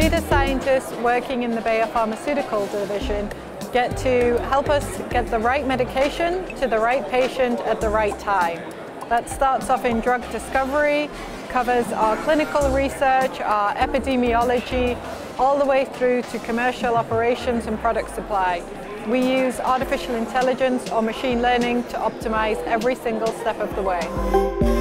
data scientists working in the Bayer Pharmaceutical Division get to help us get the right medication to the right patient at the right time. That starts off in drug discovery, covers our clinical research, our epidemiology, all the way through to commercial operations and product supply. We use artificial intelligence or machine learning to optimize every single step of the way.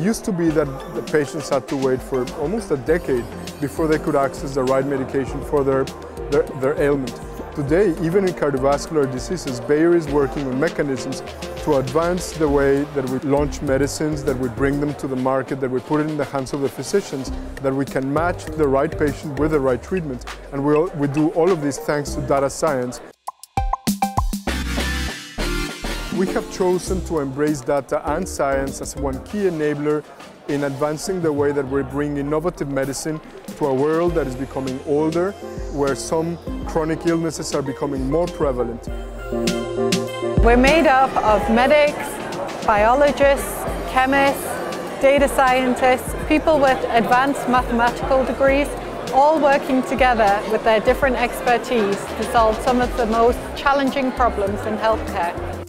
It used to be that the patients had to wait for almost a decade before they could access the right medication for their, their, their ailment. Today, even in cardiovascular diseases, Bayer is working on mechanisms to advance the way that we launch medicines, that we bring them to the market, that we put it in the hands of the physicians, that we can match the right patient with the right treatment. And we, we do all of this thanks to data science. We have chosen to embrace data and science as one key enabler in advancing the way that we bring innovative medicine to a world that is becoming older, where some chronic illnesses are becoming more prevalent. We're made up of medics, biologists, chemists, data scientists, people with advanced mathematical degrees, all working together with their different expertise to solve some of the most challenging problems in healthcare.